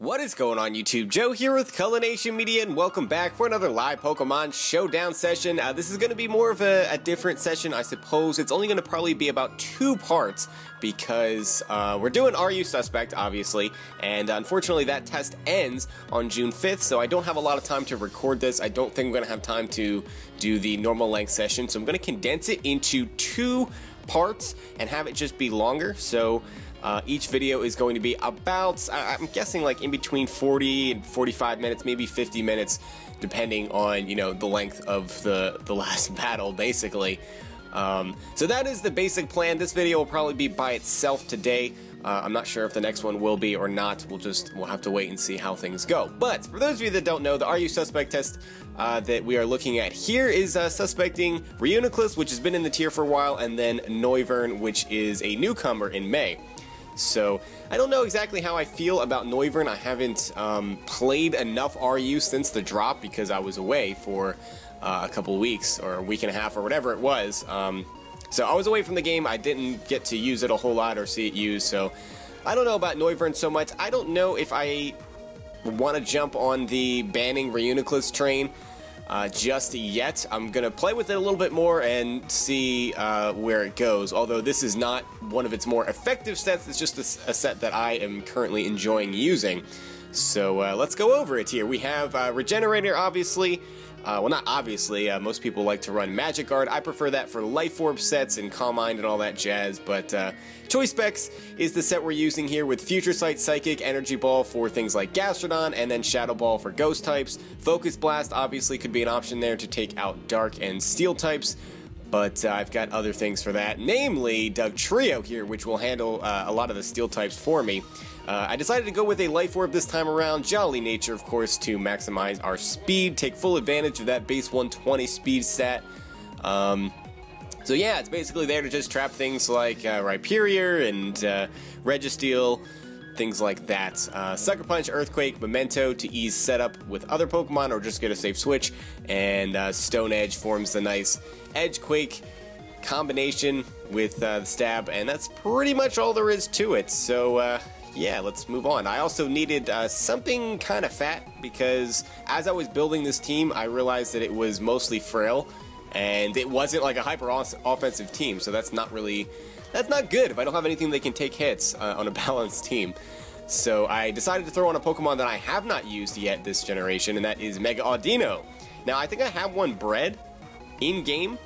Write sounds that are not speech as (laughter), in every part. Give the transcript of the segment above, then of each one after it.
What is going on YouTube? Joe here with Cullination Media and welcome back for another live Pokemon Showdown session. Uh, this is going to be more of a, a, different session I suppose. It's only going to probably be about two parts because uh, we're doing RU Suspect obviously and unfortunately that test ends on June 5th so I don't have a lot of time to record this. I don't think I'm going to have time to do the normal length session so I'm going to condense it into two parts and have it just be longer. So uh, each video is going to be about, I'm guessing like in between 40 and 45 minutes, maybe 50 minutes, depending on, you know, the length of the, the last (laughs) battle, basically. Um, so that is the basic plan. This video will probably be by itself today. Uh, I'm not sure if the next one will be or not. We'll just we'll have to wait and see how things go. But for those of you that don't know, the RU Suspect test uh, that we are looking at here is uh, suspecting Reuniclus, which has been in the tier for a while, and then Noivern, which is a newcomer in May. So I don't know exactly how I feel about Noivern. I haven't um, played enough RU since the drop because I was away for uh, a couple weeks or a week and a half or whatever it was. Um, so I was away from the game. I didn't get to use it a whole lot or see it used. So I don't know about Noivern so much. I don't know if I want to jump on the banning Reuniclus train uh, just yet. I'm going to play with it a little bit more and see uh, where it goes. Although this is not one of its more effective sets, it's just a, a set that I am currently enjoying using. So uh, let's go over it here. We have uh, Regenerator, obviously. Uh, well, not obviously. Uh, most people like to run Magic Guard. I prefer that for Life Orb sets and Calm Mind and all that jazz. But uh, Choice Specs is the set we're using here with Future Sight, Psychic, Energy Ball for things like Gastrodon, and then Shadow Ball for Ghost types. Focus Blast obviously could be an option there to take out Dark and Steel types but uh, I've got other things for that, namely Dugtrio here, which will handle uh, a lot of the steel types for me. Uh, I decided to go with a Life Orb this time around, Jolly Nature, of course, to maximize our speed, take full advantage of that base 120 speed stat. Um, so yeah, it's basically there to just trap things like uh, Rhyperior and uh, Registeel, things like that. Uh, Sucker Punch, Earthquake, Memento to ease setup with other Pokemon or just get a safe switch, and uh, Stone Edge forms the nice Edge Quake combination with uh, the stab, and that's pretty much all there is to it. So uh, yeah, let's move on. I also needed uh, something kind of fat because as I was building this team, I realized that it was mostly frail and it wasn't like a hyper offensive team. So that's not really, that's not good if I don't have anything that can take hits uh, on a (laughs) balanced team. So I decided to throw on a Pokemon that I have not used yet this generation, and that is Mega Audino. Now I think I have one bred in game,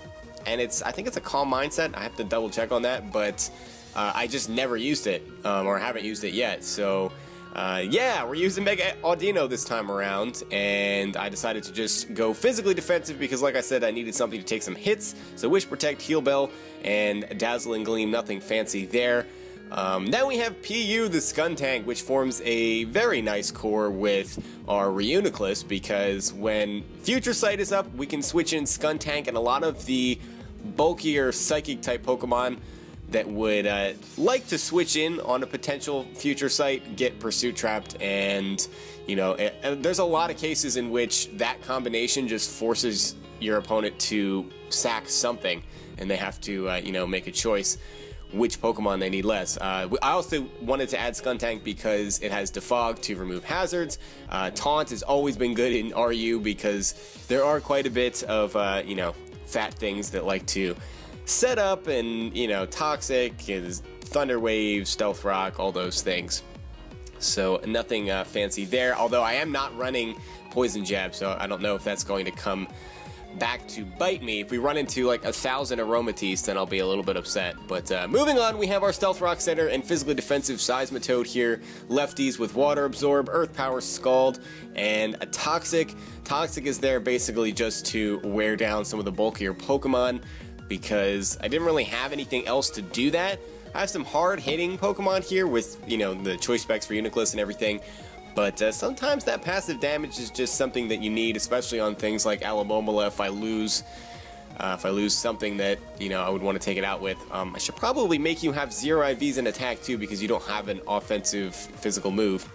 and it's I think it's a calm mindset. I have to double check on that, but uh, I just never used it, um, or haven't used it yet. So, uh, yeah, we're using Mega Audino this time around, and I decided to just go physically defensive because, like I said, I needed something to take some hits. So, Wish Protect, Heal Bell, and Dazzling Gleam, nothing fancy there. Um, then we have PU, the Skuntank, which forms a very nice core with our Reuniclus because when Future Sight is up, we can switch in Skuntank and a lot of the bulkier Psychic type Pokemon that would uh, like to switch in on a potential Future Sight get pursuit trapped, and you know, and there's a lot of cases in which that combination just forces your opponent to sack something, and they have to uh, you know make a choice which Pokemon they need less. Uh, I also wanted to add Skuntank because it has Defog to remove hazards. Uh, Taunt has always been good in RU because there are quite a bit of, uh, you know, fat things that like to setup and, you know, Toxic, is Thunder Wave, Stealth Rock, all those things. So nothing uh, fancy there, although I am not running Poison Jab, so I don't know if that's going to come back to bite me. If we run into like a thousand Aromatisse, then I'll be a little bit upset. But uh, moving on, we have our Stealth Rock Center and physically defensive Seismitoad here. Lefties with Water Absorb, Earth Power Scald, and a Toxic. Toxic is there basically just to wear down some of the bulkier Pokemon because I didn't really have anything else to do that. I have some hard hitting Pokemon here with, you know, the choice specs for Uniclus and everything, but uh, sometimes that passive damage is just something that you need, especially on things like Alomomola if I lose uh, if I lose something that, you know, I would want to take it out with. Um, I should probably make you have zero IVs in attack too because you don't have an offensive physical move.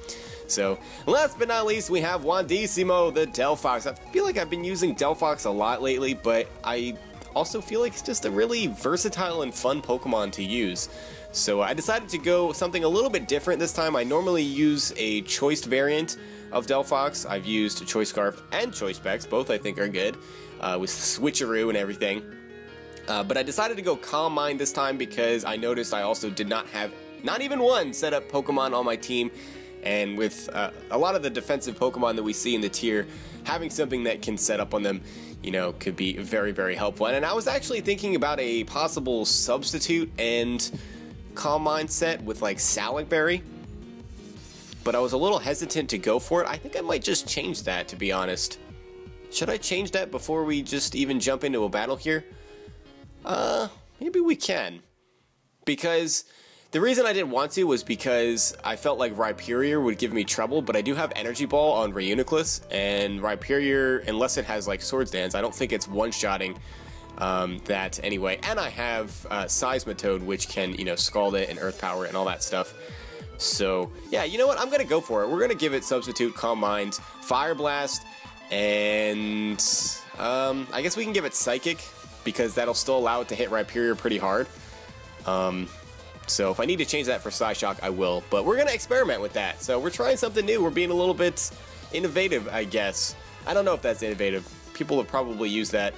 So, last but not least, we have Wandissimo, the Delphox. I feel like I've been using Delphox a lot lately, but I also feel like it's just a really versatile and fun Pokemon to use. So I decided to go something a little bit different this time. I normally use a choiced variant of Delphox. I've used Choice Scarf and Choice Specs, both I think are good, uh, with (laughs) switcheroo and everything. Uh, but I decided to go Calm Mind this time because I noticed I also did not have not even one set up Pokemon on my team. And with uh, a lot of the defensive Pokemon that we see in the tier, having something that can set up on them, you know, could be very, very helpful. And I was actually thinking about a possible substitute and Calm Mind set with like Salac Berry. But I was a little hesitant to go for it. I think I might just change that, to be honest. Should I change that before we just even jump into a battle here? Uh, maybe we can. Because the reason I didn't want to was because I felt like Rhyperior would give me trouble, but I do have Energy Ball on Reuniclus, and Rhyperior, unless it has like Swords Dance, I don't think it's one-shotting um, that anyway. And I have uh, Seismitoad, which can, you know, Scald it and Earth Power and all that stuff. So, yeah, you know what? I'm going to go for it. We're going to give it Substitute, Calm Mind, Fire Blast, and um, I guess we can give it Psychic because that'll still allow it to hit Rhyperior pretty hard. Um, so if I need to change that for Psyshock, I will. But we're going to experiment with that. So we're trying something new. We're being a little bit innovative, I guess. I don't know if that's innovative. People have probably used that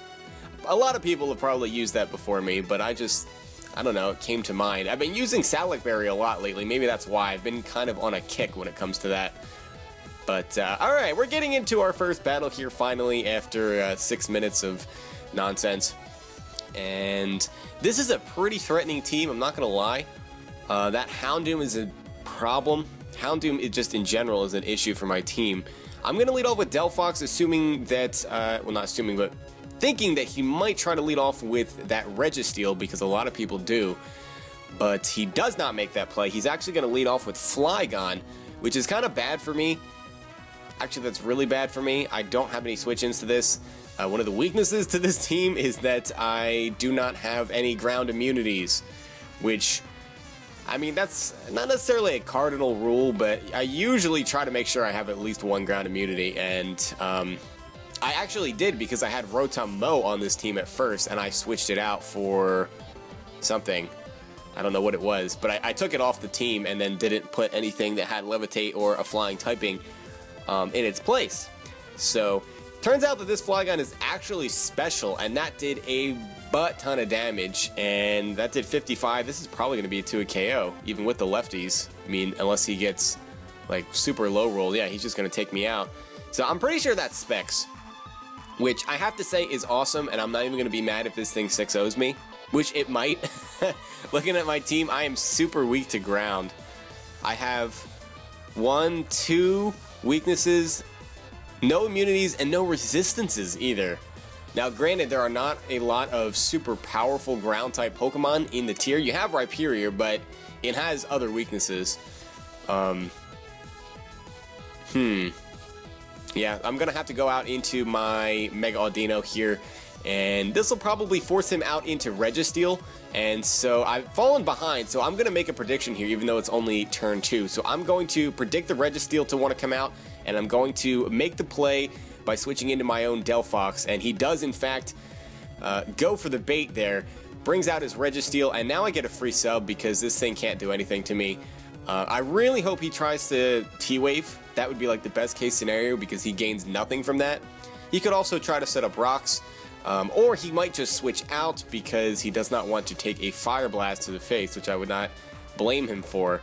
a lot of people have probably used that before me, but I just, I don't know, it came to mind. I've been using Salac Berry a lot lately. Maybe that's why. I've been kind of on a kick when it comes to that. But, uh, alright, we're getting into our first battle here finally after uh, six minutes of nonsense. And this is a pretty threatening team, I'm not going to lie. Uh, that Houndoom is a problem. Houndoom, is just in general, is an issue for my team. I'm going to lead off with Delphox, assuming that, uh, well, not assuming, but thinking that he might try to lead off with that Registeel because a lot of people do. But he does not make that play. He's actually going to lead off with Flygon, which is kind of bad for me. Actually, that's really bad for me. I don't have any switch-ins to this. Uh, one of the weaknesses to this team is that I do not have any ground immunities, which, I mean, that's not necessarily a cardinal rule, but I usually try to make sure I have at least one ground immunity, and um, I actually did because I had Rotom-Mow on this team at first, and I switched it out for something. I don't know what it was, but I, I took it off the team and then didn't put anything that had Levitate or a Flying typing um, in its place. So, turns out that this Flygon is actually special, and that did a butt ton of damage, and that did 55. This is probably going to be to a KO, even with the lefties. I mean, unless he gets, like, super low roll. Yeah, he's just going to take me out. So I'm pretty sure that's Specs which I have to say is awesome, and I'm not even going to be mad if this thing 6-0s me, which it might. (laughs) Looking at my team, I am super weak to ground. I have one, two weaknesses, no immunities, and no resistances either. Now, granted, there are not a lot of super powerful ground-type Pokemon in the tier. You have Rhyperior, but it has other weaknesses. Um, hmm. Yeah, I'm going to have to go out into my Mega Audino here, and this will probably force him out into Registeel, and so I've fallen behind, so I'm going to make a prediction here, even though it's only turn 2. So I'm going to predict the Registeel to want to come out, and I'm going to make the play by switching into my own Delphox, and he does, in fact, uh, go for the bait there, brings out his Registeel, and now I get a free sub because this thing can't do anything to me. Uh, I really hope he tries to T-Wave. That would be like the best case scenario because he gains nothing from that. He could also try to set up rocks, um, or he might just switch out because he does not want to take a Fire Blast to the face, which I would not blame him for.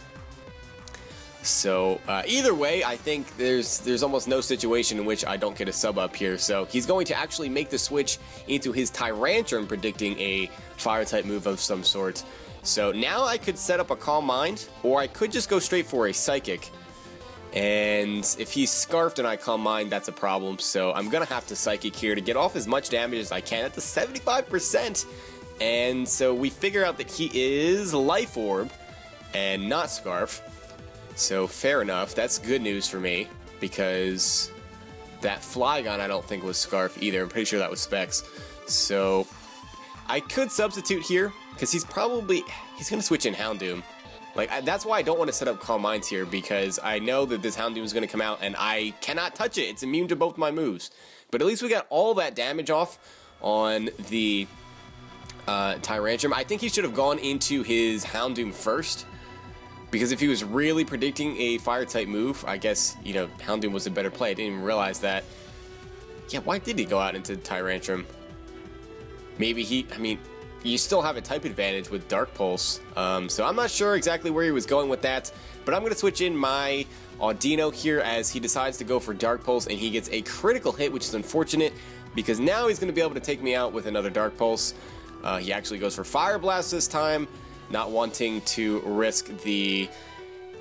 So uh, either way, I think there's there's almost no situation in which I don't get a sub up here. So he's going to actually make the switch into his Tyrantrum, predicting a fire type move of some sort. So now I could set up a Calm Mind, or I could just go straight for a Psychic. And if he's Scarfed and I Calm Mind, that's a problem. So I'm to have to Psychic here to get off as much damage as I can at the 75%. And so we figure out that he is Life Orb and not Scarf. So fair enough, that's good news for me because that Flygon I don't think was Scarf either. I'm pretty sure that was Specs. So I could substitute here because he's probably, he's going to switch in Houndoom. Like, I, that's why I don't want to set up Calm Minds here, because I know that this Houndoom is going to come out, and I cannot touch it. It's immune to both my moves. But at least we got all that damage off on the uh, Tyrantrum. I think he should have gone into his Houndoom first. Because if he was really predicting a fire-type move, I guess, you know, Houndoom was a better play. I didn't even realize that. Yeah, why did he go out into Tyrantrum? Maybe he, I mean, you still have a type advantage with Dark Pulse. Um, so I'm not sure exactly where he was going with that. But I'm going to switch in my Audino here as he decides to go for Dark Pulse and he gets a critical hit, which is unfortunate because now he's going to be able to take me out with another Dark Pulse. Uh, he actually goes for Fire Blast this time, not wanting to risk the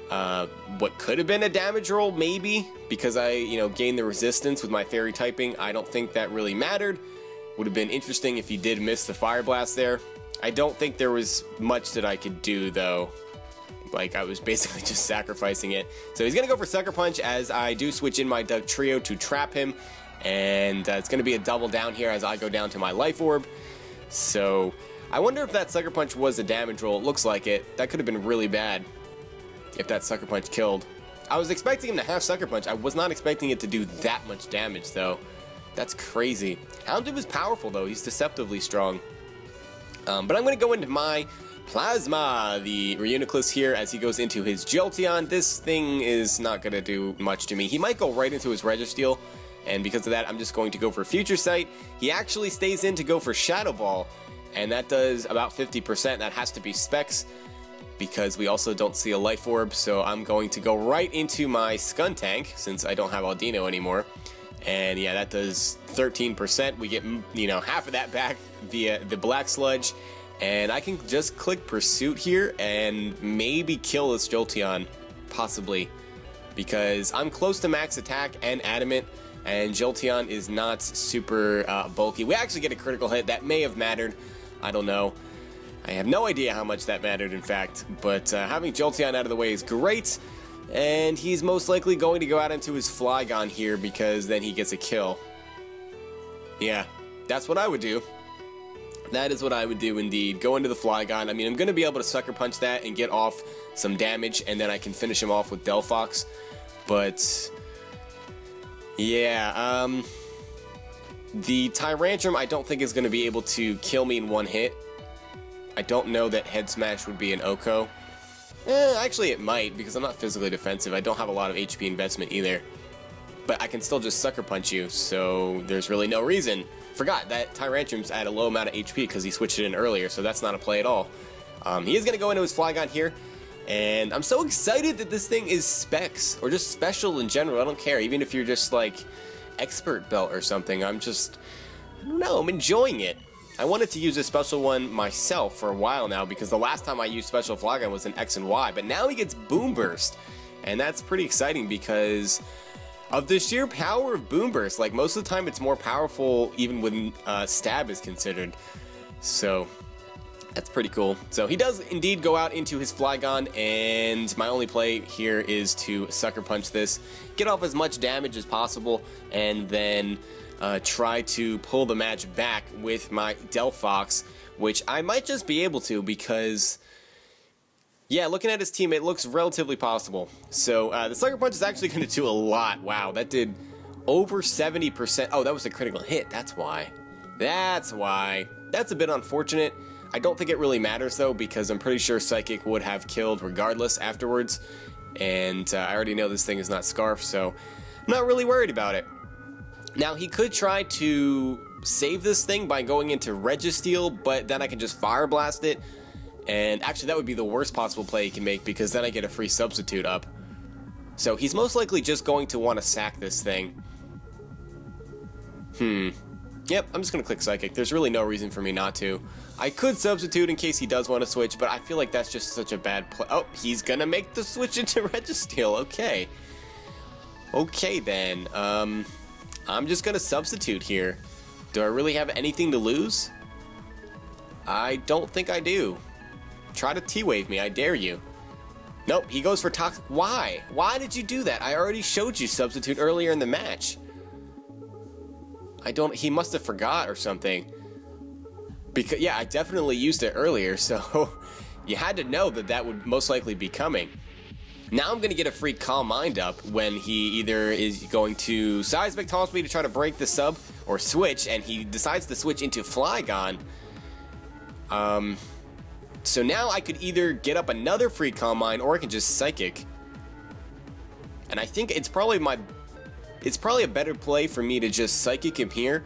uh, what could have been a damage roll, maybe, because I, you know, gained the resistance with my Fairy typing. I don't think that really mattered. Would have been interesting if he did miss the Fire Blast there. I don't think there was much that I could do, though. Like, I was (laughs) basically just sacrificing it. So he's going to go for Sucker Punch as I do switch in my Duck Dugtrio to trap him. And uh, it's going to be a double down here as I go down to my Life Orb. So I wonder if that Sucker Punch was a damage roll. It looks like it. That could have been really bad if that Sucker Punch killed. I was expecting him to have Sucker Punch. I was not expecting it to do that much damage, though. That's crazy. Houndoom is powerful, though. He's deceptively strong. Um, but I'm going to go into my Plasma, the Reuniclus here, as he goes into his Jolteon. This thing is not going to do much to me. He might go right into his Registeel, and because of that, I'm just going to go for Future Sight. He actually stays in to go for Shadow Ball, and that does about 50%. That has to be Specs, because we also don't see a Life Orb, so I'm going to go right into my Skuntank, since I don't have Audino anymore. And yeah, that does 13%. We get, you know, half of that back via the Black Sludge. And I can just click Pursuit here and maybe kill this Jolteon, possibly. Because I'm close to max attack and adamant, and Jolteon is not super uh, bulky. We actually get a critical hit. That may have mattered. I don't know. I have no idea how much that mattered, in fact. But uh, having Jolteon out of the way is great. And he's most likely going to go out into his Flygon here because then he gets a kill. Yeah, that's what I would do. That is what I would do indeed. Go into the Flygon. I mean, I'm going to be able to Sucker Punch that and get off some damage, and then I can finish him off with Delphox. But, yeah, um... The Tyrantrum I don't think is going to be able to kill me in one hit. I don't know that Head Smash would be an OHKO. Eh, actually it might, because I'm not physically defensive. I don't have a lot of HP investment either. But I can still just Sucker Punch you, so there's really no reason. Forgot that Tyrantrum's at a low amount of HP because he switched it in earlier, so that's not a play at all. Um, he is going to go into his Flygon here, and I'm so excited that this thing is specs, or just special in general. I don't care, even if you're just like expert belt or something. I'm just, I don't know, I'm enjoying it. I wanted to use a special one myself for a while now because the last time I used special Flygon was in X and Y, but now he gets Boomburst. And that's pretty exciting because of the sheer power of Boomburst. Like most of the time it's more powerful even when uh, Stab is considered. So that's pretty cool. So he does indeed go out into his Flygon, and my only play here is to Sucker Punch this, get off as much damage as possible, and then uh, try to pull the match back with my Delphox, which I might just be able to because, yeah, looking at his team, it looks relatively possible. So uh, the Sucker Punch is actually going to do a lot. Wow, that did over 70%. Oh, that was a critical hit. That's why. That's why. That's a bit unfortunate. I don't think it really matters though because I'm pretty sure Psychic would have killed regardless afterwards. And uh, I already know this thing is not Scarf, so I'm not really worried about it. Now, he could try to save this thing by going into Registeel, but then I can just Fire Blast it. And actually, that would be the worst possible play he can make because then I get a free substitute up. So he's most likely just going to want to sack this thing. Hmm. Yep, I'm just going to click Psychic. There's really no reason for me not to. I could substitute in case he does want to switch, but I feel like that's just such a bad play. Oh, he's to make the switch into (laughs) Registeel. Okay. Okay, then. Um... I'm just to substitute here. Do I really have anything to lose? I don't think I do. Try to T-Wave me, I dare you. Nope, he goes for Toxic. Why? Why did you do that? I already showed you Substitute earlier in the match. I don't... He must have forgot or something. Because, yeah, I definitely used it earlier, (laughs) so... you had to know that that would most likely be coming. Now I'm going to get a free Calm Mind up when he either is going to Seismic Toss me to try to break the sub or switch, and he decides to switch into Flygon. Um, so now I could either get up another free Calm Mind or I can just Psychic. And I think it's probably my... It's probably a better play for me to just Psychic him here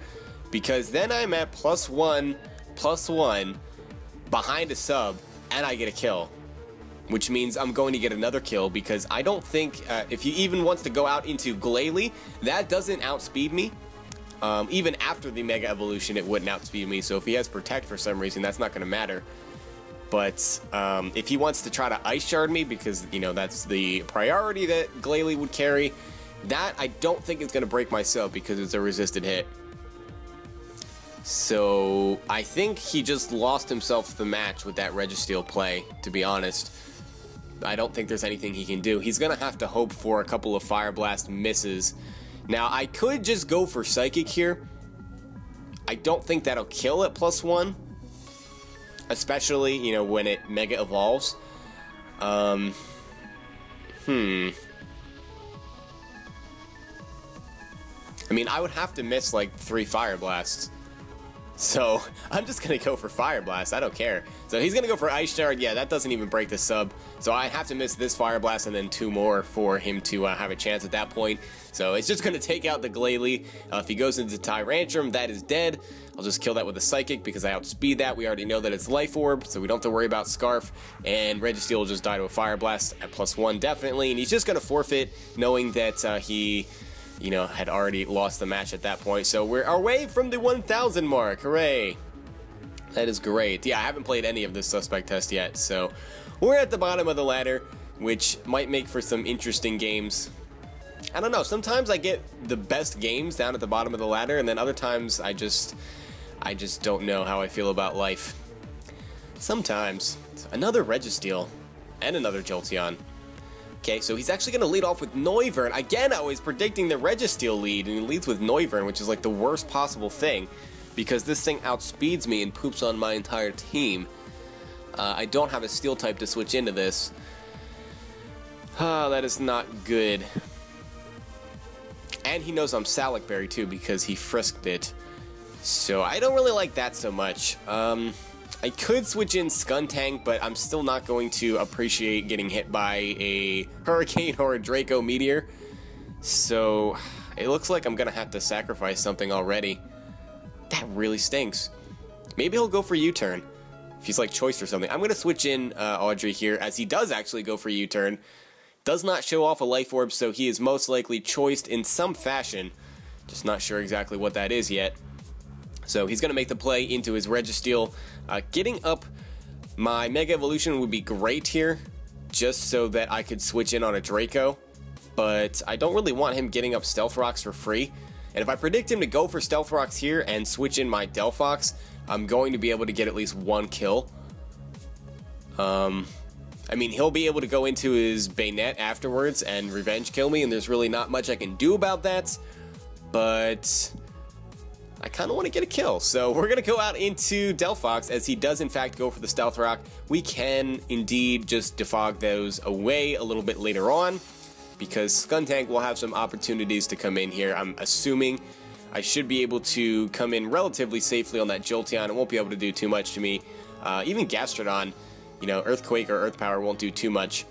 because then I'm at plus one, plus one, behind a sub, and I get a kill. Which means I'm going to get another kill because I don't think, uh, if he even wants to go out into Glalie, that doesn't outspeed me. Um, even after the Mega Evolution, it wouldn't outspeed me, so if he has Protect for some reason, that's not going to matter. But um, if he wants to try to Ice Shard me, because, you know, that's the priority that Glalie would carry, that I don't think is going to break my sub because it's a resisted hit. So I think he just lost himself the match with that Registeel play, to be honest. I don't think there's anything he can do. He's going to have to hope for a couple of Fire Blast misses now, I could just go for Psychic here. I don't think that'll kill at plus one. Especially, you know, when it Mega Evolves. Um, hmm. I mean, I would have to miss like three Fire Blasts. So (laughs) I'm just going to go for Fire Blast. I don't care. So he's going to go for Ice Shard. Yeah, that doesn't even break the sub. So I have to miss this Fire Blast and then two more for him to uh, have a chance at that point. So it's just going to take out the Glalie. Uh, if he goes into Tyrantrum, that is dead. I'll just kill that with a Psychic because I outspeed that. We already know that it's Life Orb, so we don't have to worry about Scarf. And Registeel will just die to a Fire Blast at plus one, definitely. And he's just going to forfeit, knowing that uh, he you know, had already lost the match at that point. So we're away from the 1,000 mark. Hooray. That is great. Yeah, I haven't played any of this suspect test yet, so we're at the bottom of the ladder, which might make for some interesting games. I don't know, sometimes I get the best games down at the bottom of the ladder, and then other times I just, I just don't know how I feel about life. Sometimes. Another Registeel, and another Jolteon. Okay, so he's actually going to lead off with Noivern. Again, I was predicting the Registeel lead, and he leads with Noivern, which is like the worst possible thing, because this thing outspeeds me and poops on my entire team. Uh, I don't have a Steel type to switch into this. (sighs) Ah, that is not good. And he knows I'm Salac Berry too, because he frisked it. So I don't really like that so much. Um, I could switch in Skuntank, but I'm still not going to appreciate getting hit by a (laughs) Hurricane or a Draco Meteor. So it looks like I'm going to have to sacrifice something already. That really stinks. Maybe he'll go for U-turn. If he's like choice or something. I'm going to switch in uh, Audrey here, as he does actually go for U-turn. Does not show off a Life Orb, so he is most likely choiced in some fashion. Just not sure exactly what that is yet. So he's going to make the play into his Registeel. Uh, getting up my Mega Evolution would be great here, just so that I could switch in on a Draco. But I don't really want him getting up Stealth Rocks for free. And if I predict him to go for Stealth Rocks here and switch in my Delphox, I'm going to be able to get at least one kill. Um, I mean, he'll be able to go into his Banette afterwards and revenge kill me, and there's really not much I can do about that. But I kind of want to get a kill. So we're going to go out into Delphox as he does in fact go for the Stealth Rock. We can indeed just defog those away a little bit later on because Skuntank will have some opportunities to come in here. I'm assuming I should be able to come in relatively safely on that Jolteon. It won't be able to do too much to me. Uh, even Gastrodon, you know, Earthquake or Earth Power won't do too much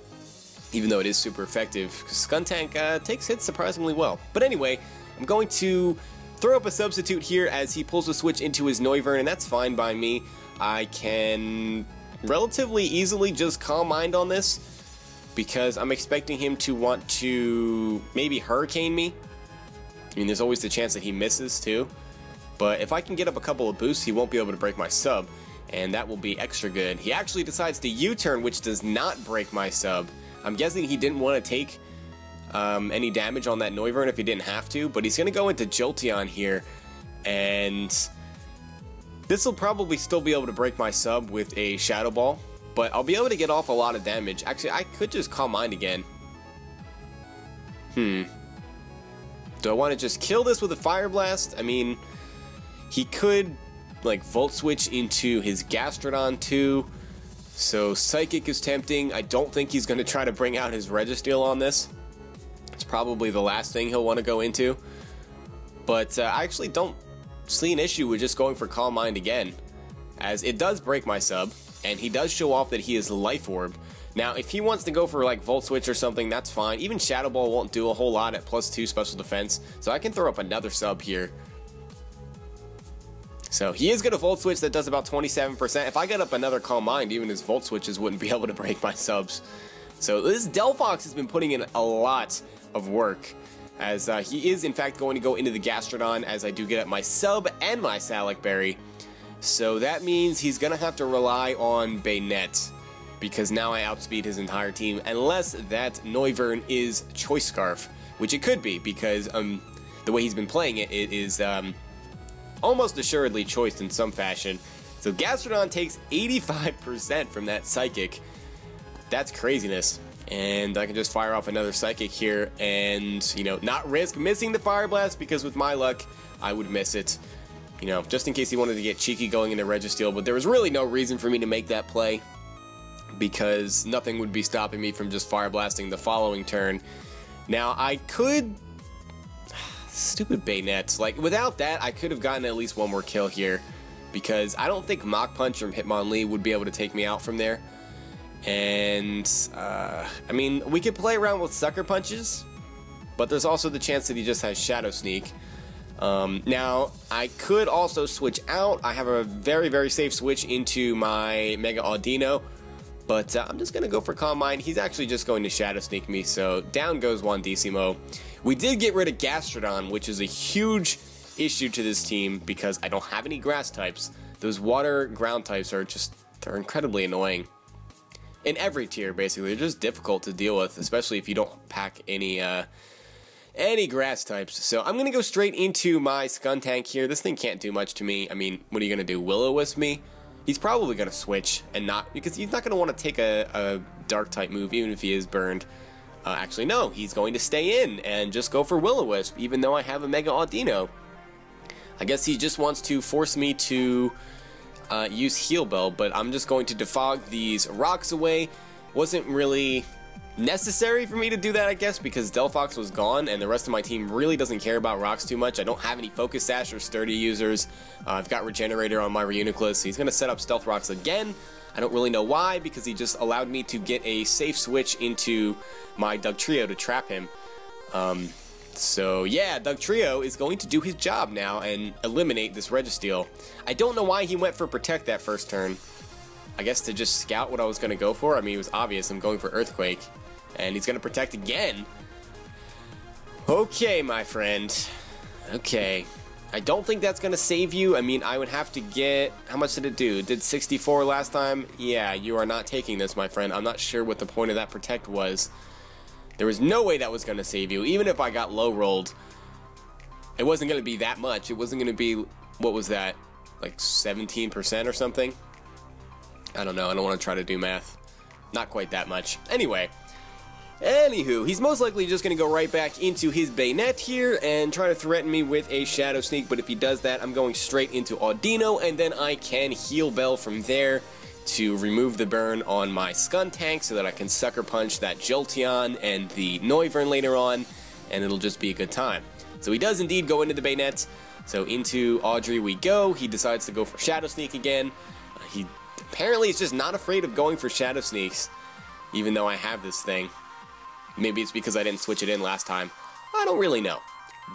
even though it is super effective. Skuntank uh, takes hits surprisingly well. But anyway, I'm going to throw up a substitute here as he pulls a switch into his Noivern, and that's fine by me. I can relatively easily just calm mind on this because I'm expecting him to want to maybe hurricane me. I mean, there's always the chance that he misses too. But if I can get up a couple of boosts, he won't be able to break my sub, and that will be extra good. He actually decides to U-turn, which does not break my sub. I'm guessing he didn't want to take um, any damage on that Noivern if he didn't have to, but he's going to go into Jolteon here, and this will probably still be able to break my sub with a Shadow Ball, but I'll be able to get off a lot of damage. Actually, I could just Calm Mind again. Hmm. Do I want to just kill this with a Fire Blast? I mean, he could, like, Volt Switch into his Gastrodon too, so Psychic is tempting. I don't think he's going to try to bring out his Registeel on this. It's probably the last thing he'll want to go into. But uh, I actually don't see an issue with just going for Calm Mind again. as it does break my sub, and he does show off that he is Life Orb. Now, if he wants to go for like Volt Switch or something, that's fine. Even Shadow Ball won't do a whole lot at plus 2 special defense, so I can throw up another sub here. So he is going to Volt Switch that does about 27%. If I get up another Calm Mind, even his Volt Switches wouldn't be (laughs) able to break my subs. So this Delphox has been putting in a lot of work as uh, he is in fact going to go into the Gastrodon as I do get up my sub and my Salac Berry. So that means he's going to have to rely on Banette because now I outspeed his entire team unless that Noivern is Choice Scarf, which it could be because um, the way he's been playing it, it is um, almost assuredly choiced in some fashion. So Gastrodon takes 85% from that Psychic. That's craziness. And I can just fire off another Psychic here and, you know, not risk missing the Fire Blast because with my luck, I would miss it. You know, just in case he wanted to get cheeky going into Registeel, but there was really no reason for me to make that play because nothing would be stopping me from just Fire Blasting the following turn. Now, I could (sighs) Stupid Banette. Like, without that, I could have gotten at least one more kill here. Because I don't think Mach Punch from Hitmonlee would be able to take me out from there. And, uh, I mean, we could play around with Sucker Punches. But there's also the chance that he just has Shadow Sneak. Um, now, I could also switch out. I have a very, very safe switch into my Mega Audino. But uh, I'm just going to go for Calm Mind. He's actually just going to Shadow Sneak me, so down goes Wandissimo. We did get rid of Gastrodon, which is a huge issue to this team because I don't have any grass types. Those water ground types are just, they're incredibly annoying. In every tier, basically. They're just difficult to deal with, especially if you don't pack any, uh, any grass types. So I'm to go straight into my Skuntank here. This thing can't do much to me. I mean, what are you to do? Will-O-Wisp me? He's probably to switch and not, because he's not to want to take a, a dark type move, even if he is burned. Uh, actually, no, he's going to stay in and just go for Will-O-Wisp, even though I have a Mega Audino. I guess he just wants to force me to uh, use Heal Bell, but I'm just going to defog these rocks away. Wasn't really necessary for me to do that, I guess, because Delphox was gone and the rest of my team really doesn't care about rocks too much. I don't have any Focus Sash or Sturdy users. Uh, I've got Regenerator on my Reuniclus, so he's going to set up Stealth Rocks again. I don't really know why, because he just allowed me to get a safe switch into my Dugtrio to trap him. Um, so yeah, Dugtrio is going to do his job now and eliminate this Registeel. I don't know why he went for Protect that first turn. I guess to just scout what I was going to go for. I mean, it was obvious I'm going for Earthquake. And he's going to Protect again. Okay, my friend. Okay. I don't think that's going to save you. I mean, I would have to get... How much did it do? did 64 last time? Yeah, you are not taking this, my friend. I'm not sure what the point of that Protect was. There was no way that was going to save you. Even if I got low rolled, it wasn't going to be that much. It wasn't going to be... What was that? Like 17% or something? I don't know. I don't want to try to do math. Not quite that much. Anyway... Anywho, he's most likely just going to go right back into his Banette here and try to threaten me with a Shadow Sneak, but if he does that, I'm going straight into Audino, and then I can Heal Bell from there to remove the burn on my Skuntank so that I can Sucker Punch that Jolteon and the Noivern later on, and it'll just be a good time. So he does indeed go into the Banette, so into Audrey we go. He decides to go for Shadow Sneak again. Uh, he apparently is just not afraid of going for Shadow Sneaks, even though I have this thing. Maybe it's because I didn't switch it in last time. I don't really know.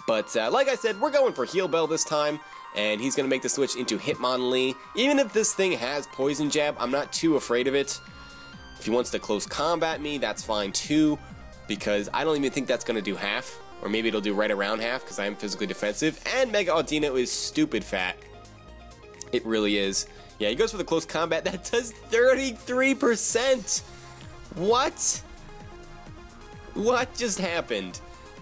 But uh, like I said, we're going for Heal Bell this time, and he's going to make the switch into Hitmonlee. Even if this thing has Poison Jab, I'm not too afraid of it. If he wants to close combat me, that's fine too, because I don't even think that's going to do half. Or maybe it'll do right around half, because I am physically defensive. And Mega Audino is stupid fat. It really is. Yeah, he goes for the close combat. (laughs) That does 33%! What? What just happened?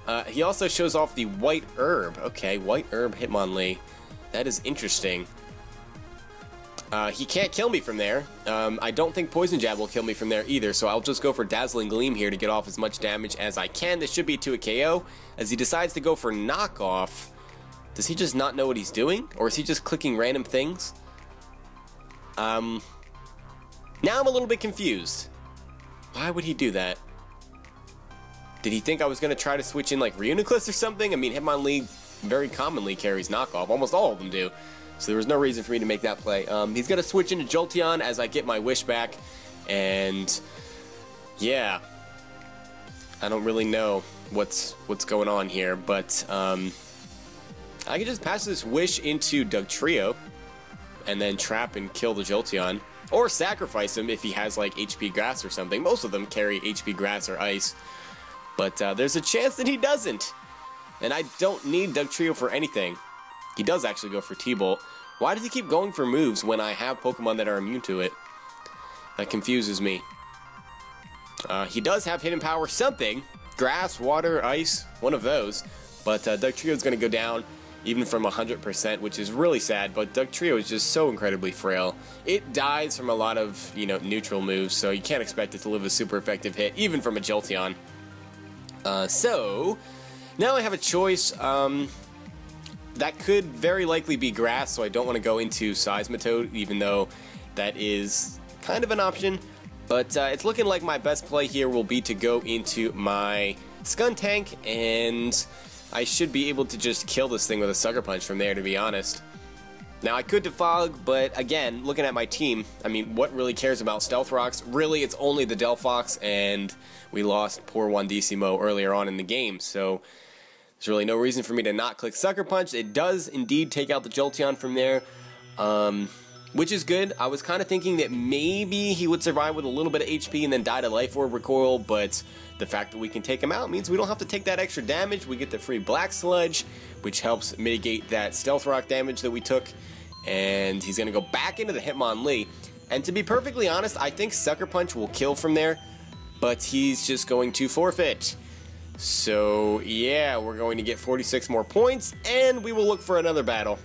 Uh, he also shows off the White Herb. Okay, White Herb Hitmonlee. That is interesting. Uh, he can't kill me from there. Um, I don't think Poison Jab will kill me from there either, so I'll just go for Dazzling Gleam here to get off as much damage as I can. This should be to a KO. As he decides to go for Knockoff, does he just not know what he's doing? Or is he just clicking random things? Um, now I'm a little bit confused. Why would he do that? Did he think I was going to try to switch in like Reuniclus or something? I mean, Hitmonlee very commonly carries knockoff. Almost all of them do. So there was no reason for me to make that play. Um, he's going to switch into Jolteon as I get my wish back. And yeah, I don't really know what's what's going on here, but um, I can just pass this wish into Dugtrio and then trap and kill the Jolteon. Or sacrifice him if he has like HP Grass or something. Most of them carry HP Grass or Ice. But uh, there's a chance that he doesn't. And I don't need Dugtrio for anything. He does actually go for T-Bolt. Why does he keep going for moves when I have Pokemon that are immune to it? That confuses me. Uh, he does have Hidden Power something. Grass, Water, Ice, one of those. But uh, Dugtrio is going to go down even from 100%, which is really sad, but Duck Dugtrio is just so incredibly frail. It dies from a lot of, you know, neutral moves, so you can't expect it to live a super effective hit, even from a Jolteon. Uh, so, now I have a choice. Um, that could very likely be Grass, so I don't want to go into Seismitoad, even though that is kind of an option. But uh, it's looking like my best play here will be to go into my Skuntank and I should be able to just kill this thing with a Sucker Punch from there, to be honest. Now, I could defog, but again, looking at my team, I mean, what really cares about Stealth Rocks? Really, it's only the Delphox, and we lost poor One Wandissimo earlier on in the game, so there's really no reason for me to not click Sucker Punch. It does indeed take out the Jolteon from there. Um, which is good. I was kind of thinking that maybe he would survive with a little bit of HP and then die to Life Orb Recoil, but the fact that we can take him out means we don't have to take that extra damage. We get the free Black Sludge, which helps mitigate that Stealth Rock damage that we took, and he's going to go back into the Hitmonlee. And to be perfectly honest, I think Sucker Punch will kill from there, but he's just going to forfeit. So yeah, we're going to get 46 more points, and we will look for another battle.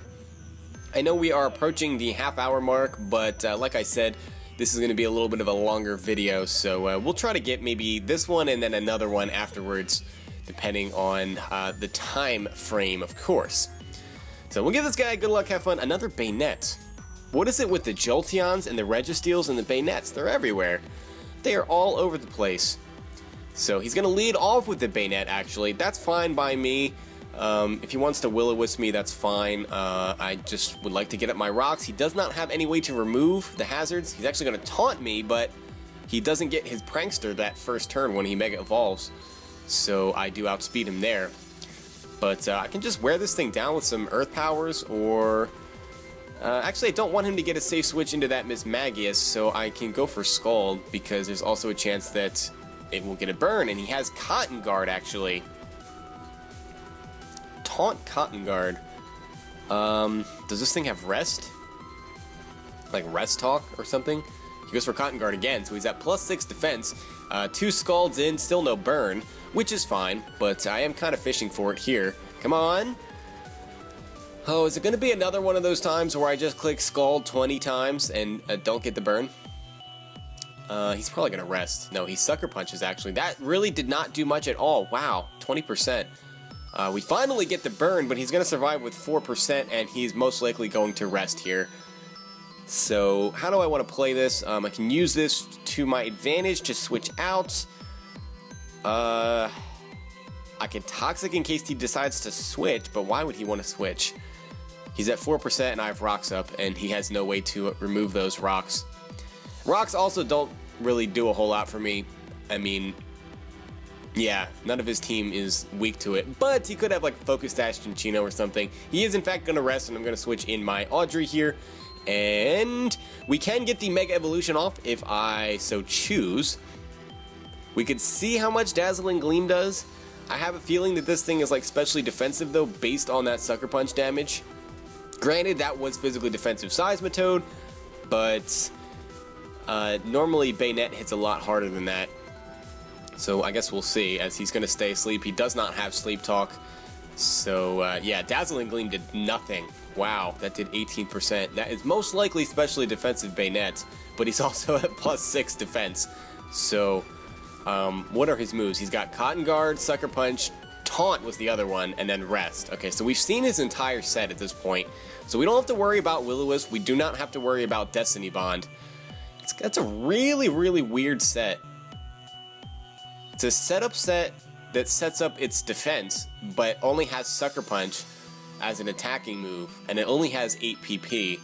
I know we are approaching the half hour mark, but uh, like I said, this is going to be a little bit of a longer video, so uh, we'll try to get maybe this one and then another one afterwards, depending on uh, the time frame, of course. So we'll give this guy good luck, have fun. Another Banette. What is it with the Jolteons and the Registeels and the Banettes? They're everywhere. They are all over the place. So he's going to lead off with the Banette, actually. That's fine by me. Um, if he wants to will-o-wisp me, that's fine. Uh, I just would like to get up my rocks. He does not have any way to remove the hazards. He's actually going to taunt me, but he doesn't get his Prankster that first turn when he Mega Evolves. So I do outspeed him there. But uh, I can just wear this thing down with some Earth Powers, or... Uh, actually, I don't want him to get a safe switch into that Mismagius, so I can go for Scald, because there's also a chance that it will get a burn, and he has Cotton Guard, actually. Taunt Cotton Guard. Um, does this thing have rest? Like rest talk or something? He goes for Cotton Guard again, so he's at plus 6 defense. Uh, two Scalds in, still no burn, which is fine, but I am kind of fishing for it here. Come on! Oh, is it going to be another one of those times where I just click Scald 20 times and uh, don't get the burn? Uh, he's probably going to rest. No, he Sucker Punches, actually. That really did not do much at all. Wow, 20%. Uh, we finally get the burn, but he's going to survive with 4%, and he's most likely going to rest here. So, how do I want to play this? Um, I can use this to my advantage to switch out. Uh, I can Toxic in case he decides to switch, but why would he want to switch? He's at 4% and I have rocks up, and he has no way to remove those rocks. Rocks also don't really do a whole lot for me. I mean, yeah, none of his team is weak to it, but he could have like Focus Sash Chino or something. He is in fact going to rest, and I'm going to switch in my Audrey here. And we can get the Mega Evolution off if I so choose. We could see how much Dazzling Gleam does. I have a feeling that this thing is like specially defensive though, based on that Sucker Punch damage. Granted, that was physically defensive Seismitoad, but uh, normally Banette hits a lot harder than that. So I guess we'll see, as he's going to stay asleep. He does not have Sleep Talk. So, uh, yeah, Dazzling Gleam did nothing. Wow, that did 18%. That is most likely specially defensive Banette, but he's (laughs) also at plus 6 defense. So, um, what are his moves? He's got Cotton Guard, Sucker Punch, Taunt was the other one, and then Rest. Okay, so we've seen his entire set at this point. So we don't have to worry about Will-O-Wisp. We do not have to worry about Destiny Bond. It's, that's a really, really weird set. It's a setup set that sets up its defense, but only has Sucker Punch. as an attacking move, and it only has 8 PP.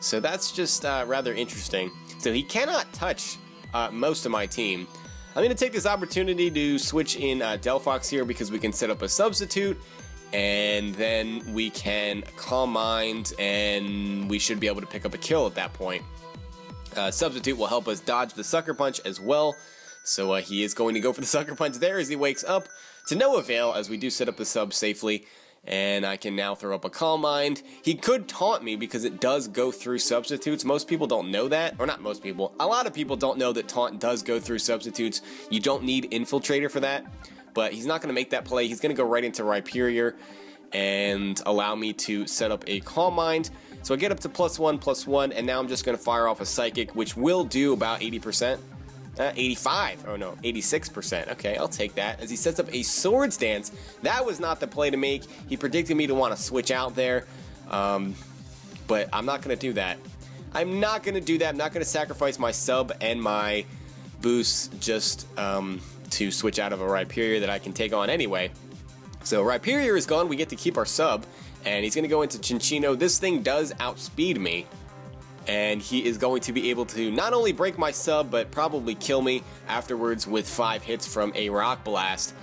So that's just uh, rather interesting. So he cannot touch uh, most of my team. I'm going to take this opportunity to switch in uh, Delphox here because we can set up a substitute and then we can Calm Mind and we should be able to pick up a kill at that point. Uh, substitute will help us dodge the Sucker Punch as well. So uh, he is going to go for the Sucker Punch there as he wakes up to no avail as we do set up the sub safely and I can now throw up a Calm Mind. He could taunt me because it does go through substitutes. Most people don't know that, or not most people, a lot of people don't know that taunt does go through substitutes. You don't need Infiltrator for that, but he's not going to make that play. He's going to go right into Rhyperior and allow me to set up a Calm Mind. So I get up to plus one, plus one, and now I'm just going to fire off a Psychic, which will do about 80%. Uh, 85. Oh no, 86%. Okay, I'll take that. As he sets up a Swords Dance. That was not the play to make. He predicted me to want to switch out there. Um, but I'm not going to do that. I'm not going to do that. I'm not going to sacrifice my sub and my boost just um, to switch out of a Rhyperior that I can take on anyway. So Rhyperior is gone. We get to keep our sub. And he's going to go into Cinccino. This thing does outspeed me and he is going to be able to not only break my sub, but probably kill me afterwards with five hits from a Rock Blast.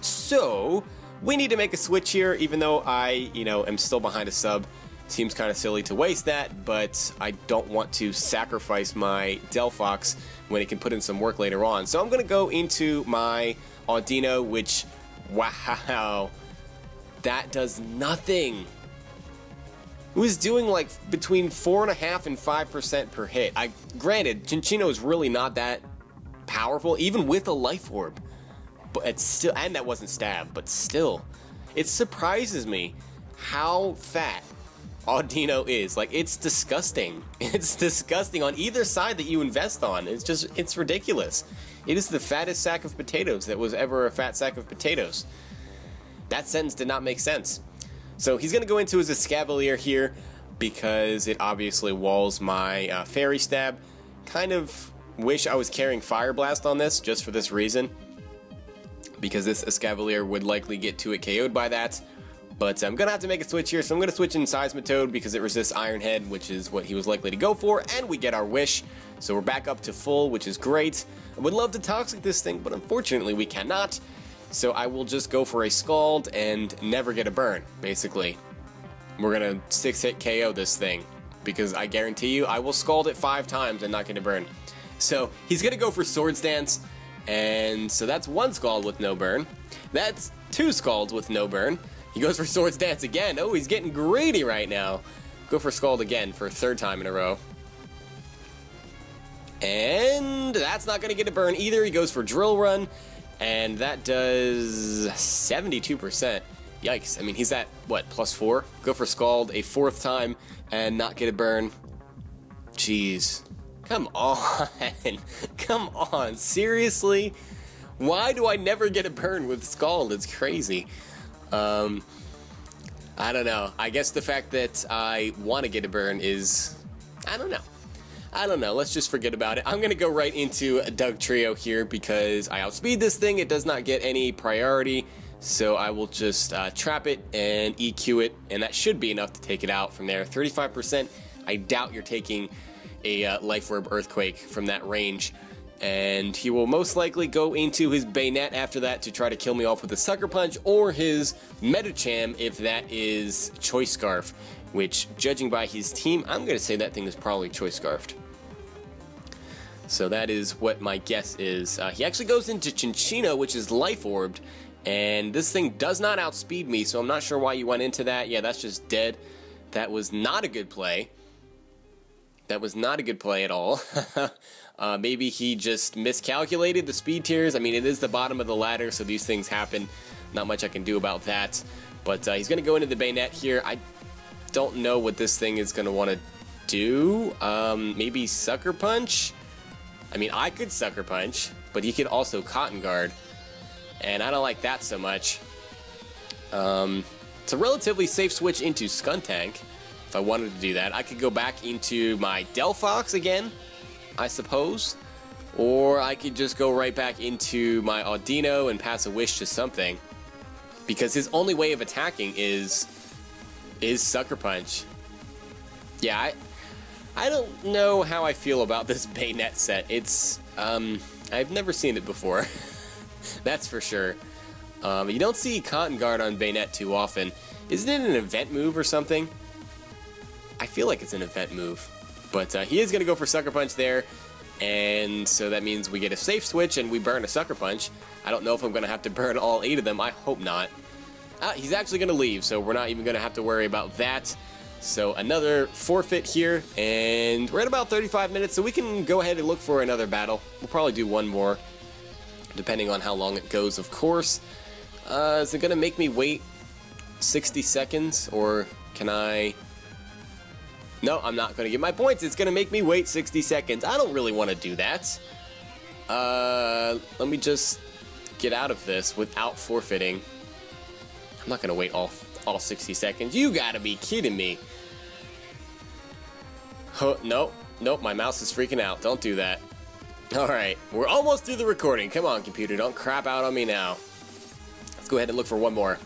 So, we need to make a switch here, even though I, you know, am still behind a sub. Seems kind of silly to waste that, but I don't want to sacrifice my Delphox when it can put in some work later on. So I'm going to go into my Audino, which, wow, (laughs) that does nothing. It was doing like between four and a half and five percent per hit. I granted, Cinccino is really not that powerful, even with a life orb. But it's still, and that wasn't stab, but still, it surprises me how fat Audino is. Like it's disgusting. (laughs) It's disgusting on either side that you invest on. It's just, it's ridiculous. It is the fattest sack of potatoes that was ever a fat sack of potatoes. That sentence did not make sense. So he's going to go into his Escavalier here because it obviously walls my uh, Fairy Stab. Kind of wish I was carrying Fire Blast on this just for this reason. Because this Escavalier would likely get to it KO'd by that. But I'm going to have to make a switch here, so I'm going to switch in Seismitoad because it resists Iron Head, which is what he was likely to go for, and we get our wish. So we're back up to full, which is great. I would love to Toxic this thing, but unfortunately we cannot. So I will just go for a Scald and never get a burn, basically. We're gonna 6-hit KO this thing, because I guarantee you I will Scald it 5 times and not get a burn. So he's gonna go for Swords Dance, and so that's one Scald with no burn. That's two Scalds with no burn. He goes for Swords Dance again. Oh, he's getting greedy right now. Go for Scald again for a third time in a row. And that's not going to get a burn either. He goes for Drill Run, and that does 72%. Yikes. I mean, he's at, what, plus four? Go for Scald a fourth time and not get a burn. Jeez. Come on. (laughs) Come on. Seriously? Why do I never get a burn with Scald? It's crazy. Um, I don't know. I guess the fact that I want to get a burn is... I don't know. I don't know, let's just forget about it. I'm going to go right into a Dugtrio here because I outspeed this thing. It does not get any priority. So I will just uh, trap it and EQ it, and that should be enough to take it out from there. 35%, I doubt you're taking a uh, Life Orb Earthquake from that range. And he will most likely go into his Banette after that to try to kill me off with a Sucker Punch or his Medicham if that is Choice Scarf which, judging by his team, I'm going to say that thing is probably Choice Scarfed. So that is what my guess is. Uh, he actually goes into Cinccino, which is Life Orbed, and this thing does not outspeed me, so I'm not sure why you went into that. Yeah, that's just dead. That was not a good play. That was not a good play at all. (laughs) uh, maybe he just miscalculated the speed tiers. I mean, it is the bottom of the ladder, so these things happen. Not much I can do about that. But uh, he's going to go into the Banette here. I don't know what this thing is going to want to do. Um, maybe Sucker Punch? I mean, I could Sucker Punch, but he could also Cotton Guard. And I don't like that so much. Um, it's a relatively safe switch into Skuntank, if I wanted to do that. I could go back into my Delphox again, I suppose. Or I could just go right back into my Audino and pass a wish to something. Because his only way of attacking is is Sucker Punch. Yeah, I, I don't know how I feel about this (laughs) Banette set. It's, um, I've never seen it before. (laughs) That's for sure. Um, you don't see Cotton Guard on Banette too often. Isn't it an event move or something? I feel like it's an event move. But uh, he is going to go for Sucker Punch there. And so that means we get a safe switch and we burn a Sucker Punch. I don't know if I'm going to have to (laughs) burn all eight of them. I hope not. Uh, he's actually going to leave, so we're not even going to have to worry about that. So another forfeit here, and we're at about 35 minutes, so we can go ahead and look for another battle. We'll probably do one more, depending on how long it goes, of course. Uh, is it going to make me wait 60 seconds, or can I... No, I'm not going to get my points. It's going to make me wait 60 seconds. I don't really want to do that. Uh, let me just get out of this without forfeiting. I'm not to wait all, all 60 seconds. You got to be kidding me. Oh, nope. Nope, my mouse is freaking out. Don't do that. Alright, we're almost through the recording. Come on, computer. Don't crap out on me now. Let's go ahead and look for one more.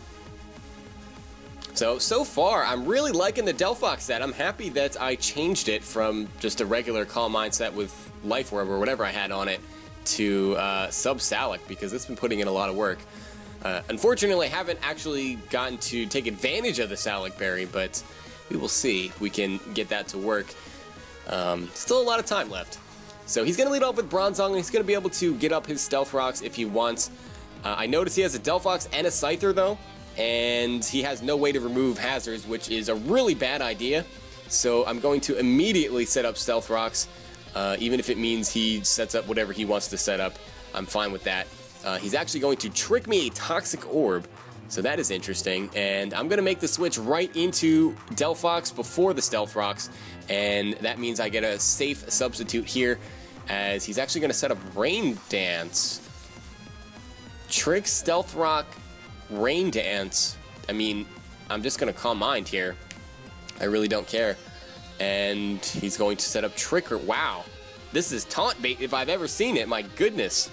So, so far, I'm really liking the Delphox set. I'm happy that I changed it from just a regular Calm Mind set with Life Orb or whatever I had on it to uh, Sub Salac because it's been putting in a lot of work. Uh, unfortunately, I haven't actually gotten to take advantage of the Salac Berry, but we will see if we can get that to work. Um, still a lot of time left. So he's going to lead off with Bronzong, and he's going to be able to get up his Stealth Rocks if he wants. Uh, I notice he has a Delphox and a Scyther, though, and he has no way to remove hazards, which is a really bad idea. So I'm going to immediately set up Stealth Rocks, uh, even if it means he sets up whatever he wants to set up. I'm fine with that. Uh, he's actually going to trick me a Toxic Orb, so that is interesting. And I'm going to make the switch right into Delphox before the Stealth Rocks, and that means I get a safe substitute here, as he's actually going to set up Rain Dance. Trick Stealth Rock, Rain Dance. I mean, I'm just going to Calm Mind here. I really don't care. And he's going to set up Trick or Wow. This is taunt bait if I've ever seen it. My goodness.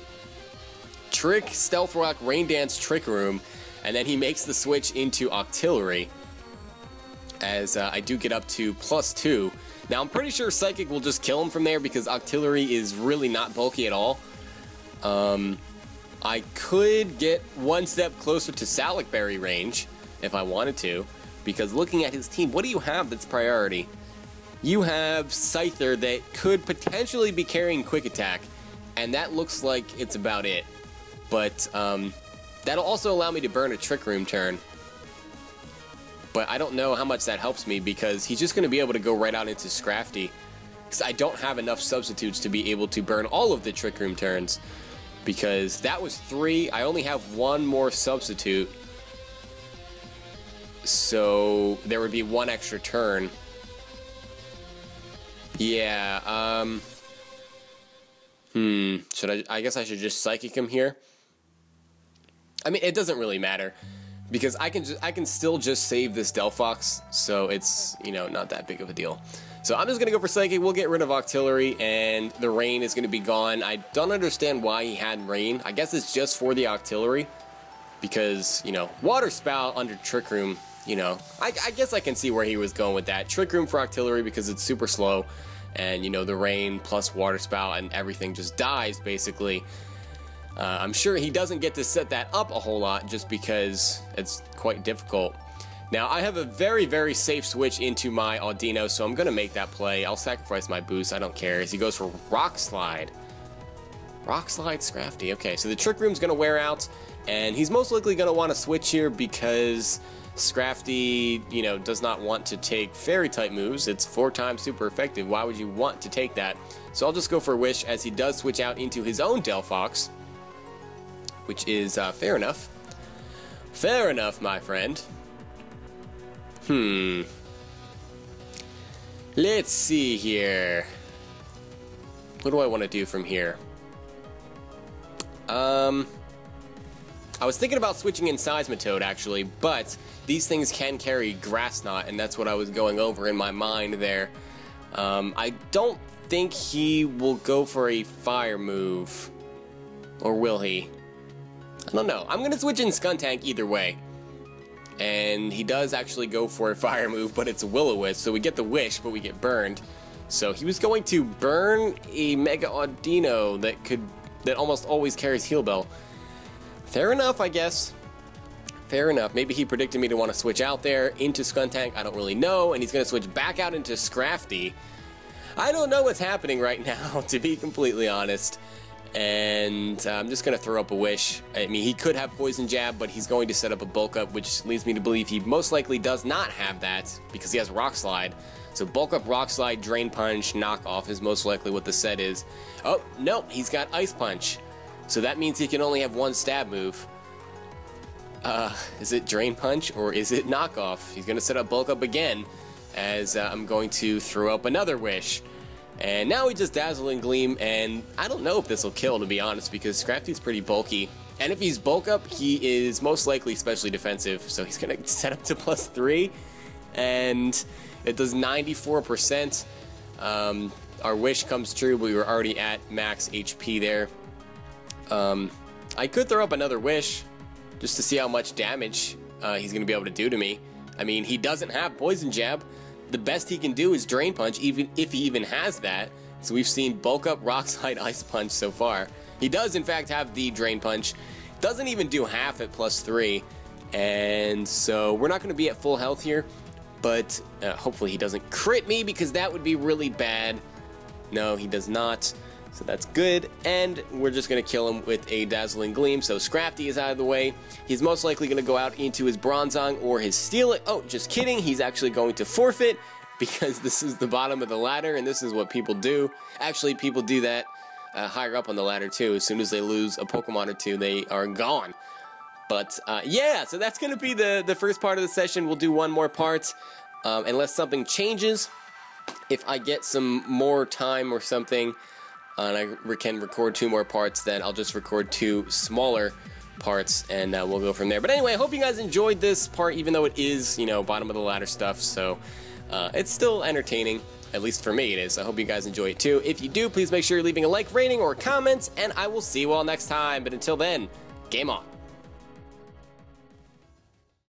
Trick, Stealth Rock, Rain Dance, Trick Room, and then he makes the switch into Octillery. As uh, I do get up to plus two. Now I'm pretty sure Psychic will just kill him from there because Octillery is really not bulky at all. Um, I could get one step closer to Salac Berry range if I wanted to, because looking at his team, what do you have that's priority? You have Scyther that could potentially be carrying Quick Attack, and that looks like it's about it. But um, that'll also allow me to burn a Trick Room turn. But I don't know how much that helps me because he's just going to be able to go right out into Scrafty. Because I don't have enough substitutes to be able to burn all of the Trick Room turns. Because that was three. I only have one more substitute. So there would be one extra turn. Yeah, um... Hmm, should I... I guess I should just Psychic him here. I mean, it doesn't really matter because I can just I can still just save this Delphox, so it's you know not that big of a deal. So I'm just gonna go for Psychic. We'll get rid of Octillery, and the Rain is gonna be gone. I don't understand why he had Rain. I guess it's just for the Octillery, because you know Water Spout under Trick Room. You know, I, I guess I can see where he was going with that. Trick Room for Octillery because it's super slow, and you know the Rain plus Water Spout and everything just dies basically. Uh, I'm sure he doesn't get to set that up a whole lot just because it's quite difficult. Now, I have a very, very safe switch into my Audino, so I'm going to make that play. I'll sacrifice my boost. I don't care. As he goes for Rock Slide. Rock Slide Scrafty. Okay, so the Trick Room's going to wear out, and he's most likely going to want to switch here because Scrafty, you know, does not want to take Fairy-type moves. It's four times super effective. Why would you want to take that? So I'll just go for Wish as he does switch out into his own Delphox which is uh, fair enough. Fair enough, my friend. Hmm. Let's see here. What do I want to do from here? Um, I was thinking about switching in Seismitoad, actually, but these things can carry Grass Knot, and that's what I was going over in my mind there. Um, I don't think he will go for a fire move. Or will he? I don't know. I'm going to switch in Skuntank either way. And he does actually go for a fire (laughs) move, but it's Will-O-Wisp, so we get the wish, but we get burned. So he was going to burn a Mega Audino that could that almost always carries Heal Bell. Fair enough, I guess. Fair enough. Maybe he predicted me to want to switch out there into Skuntank. I don't really know. And he's going to switch back out into Scrafty. I don't know what's happening right (laughs) now, to be completely honest. And uh, I'm just going to throw up a wish. I mean, he could have Poison Jab, but he's going to set up a bulk up, which leads me to believe he most likely does not have that because he has Rock Slide. So bulk up, Rock Slide, Drain Punch, Knock Off is most likely what the set is. Oh, no, he's got Ice Punch. So that means he can only have one stab move. Uh, is it Drain Punch or is it Knockoff? He's going to set up Bulk Up again as uh, I'm going to throw up another Wish. And now he just Dazzling Gleam, and I don't know if this will kill, to be honest, because Scrafty's pretty bulky. And if he's bulk up, he is most likely especially defensive, so he's going (laughs) to set up to plus 3. And it does 94%. Um, our wish comes true, we were already at max HP there. Um, I could throw up another wish just to see how much damage uh, he's going to be able to do to me. I mean, he doesn't have Poison Jab. The best he can do is Drain Punch, even if he even has that. So we've seen Bulk Up, Rock Slide, (laughs) Ice Punch so far. He does, in fact, have the Drain Punch. Doesn't even do half at plus 3. And so we're not going to be at full health here. But uh, hopefully he doesn't crit me because that would be really bad. No, he does not. So that's good, and we're just going to kill him with a Dazzling Gleam, so Scrafty is out of the way. He's most likely going to go out into his Bronzong or his Steel... Oh, just kidding, he's actually going to forfeit, (laughs) because this is the bottom of the ladder, and this is what people do. Actually, people do that uh, higher up on the ladder, too. As soon as they lose a Pokemon or two, they are gone. But, uh, yeah, so that's going to be the, the first part of the session. We'll do one more part, um, unless something changes. If I get some more time or something and I can record two more parts, then I'll just record two smaller parts and uh, we'll go from there. But anyway, I hope you guys enjoyed this part, even though it is, you know, bottom of the ladder stuff. So uh, it's still entertaining. At least for me it is. I hope you guys enjoy it too. If you do, please make sure you're leaving a like, rating, or comments, and I will see you all next time. But until then, game on.